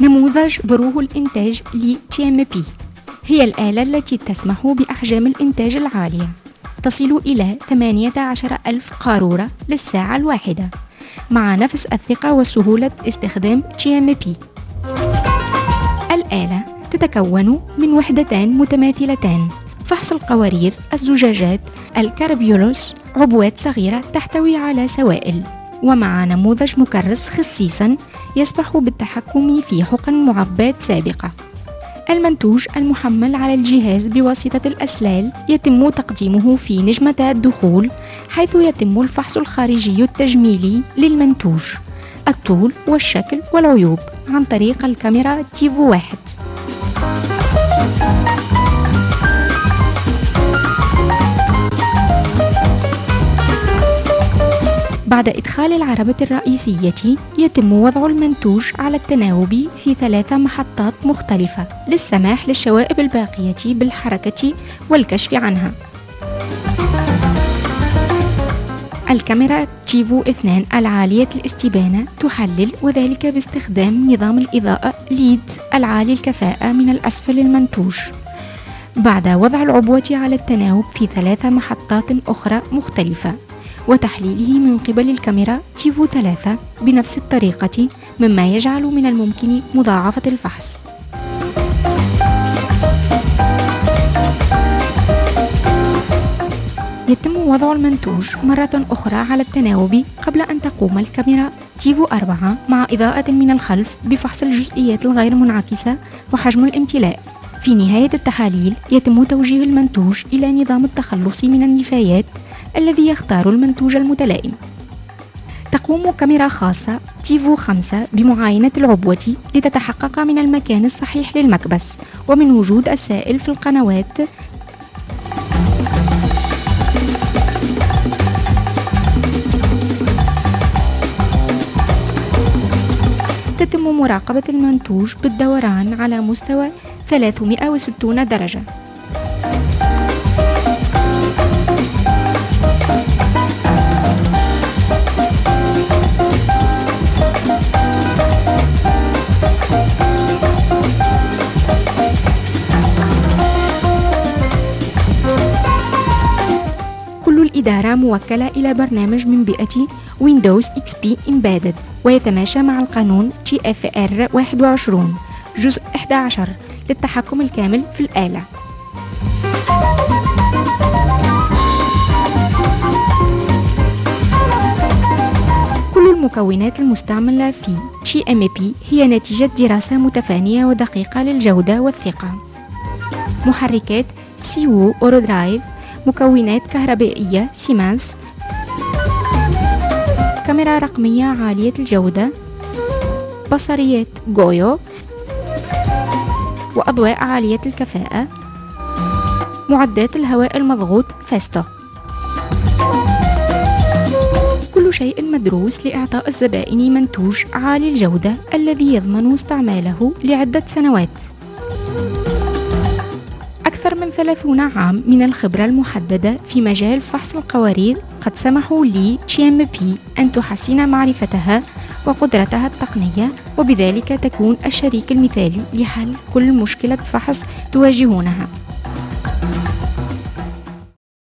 نموذج ظروه الإنتاج ل TMP هي الآلة التي تسمح بأحجام الإنتاج العالية. تصل إلى 18 ألف قارورة للساعة الواحدة. مع نفس الثقة وسهولة استخدام TMP الآلة تتكون من وحدتان متماثلتان. فحص القوارير الزجاجات الكربيولوس عبوات صغيرة تحتوي على سوائل. ومع نموذج مكرس خصيصا يسمح بالتحكم في حقن معبات سابقة. المنتوج المحمل على الجهاز بواسطة الأسلال يتم تقديمه في نجمة الدخول حيث يتم الفحص الخارجي التجميلي للمنتوج. الطول والشكل والعيوب عن طريق الكاميرا تيفو واحد. بعد إدخال العربة الرئيسية يتم وضع المنتوج على التناوب في ثلاث محطات مختلفة للسماح للشوائب الباقية بالحركة والكشف عنها. الكاميرا تشيفو 2 العالية الاستبانة تحلل وذلك باستخدام نظام الإضاءة ليد العالي الكفاءة من الأسفل المنتوج. بعد وضع العبوة على التناوب في ثلاث محطات أخرى مختلفة. وتحليله من قبل الكاميرا تيفو 3 بنفس الطريقة مما يجعل من الممكن مضاعفة الفحص. يتم وضع المنتوج مرة أخرى على التناوب قبل أن تقوم الكاميرا. تيفو 4 مع إضاءة من الخلف بفحص الجزئيات الغير منعكسة وحجم الامتلاء. في نهاية التحاليل يتم توجيه المنتوج إلى نظام التخلص من النفايات الذي يختار المنتوج المتلائم. تقوم كاميرا خاصة تيفو 5 بمعاينة العبوة لتتحقق من المكان الصحيح للمكبس ومن وجود السائل في القنوات. تتم مراقبة المنتوج بالدوران على مستوى 360 درجة. الإدارة موكلة إلى برنامج من بيئة Windows XP Embedded ويتماشى مع القانون GFR 21 جزء 11 للتحكم الكامل في الآلة. كل المكونات المستعملة في GMP هي نتيجة دراسة متفانية ودقيقة للجودة والثقة. محركات SEW Eurodrive مكونات كهربائية سيمانس. كاميرا رقمية عالية الجودة. بصريات جويو. وأضواء عالية الكفاءة. معدات الهواء المضغوط Festo كل شيء مدروس لإعطاء الزبائن منتوج عالي الجودة الذي يضمن استعماله لعدة سنوات. 30 عام من الخبرة المحددة في مجال فحص القوارير قد سمحوا لي بي أن تحسن معرفتها وقدرتها التقنية وبذلك تكون الشريك المثالي لحل كل مشكلة فحص تواجهونها.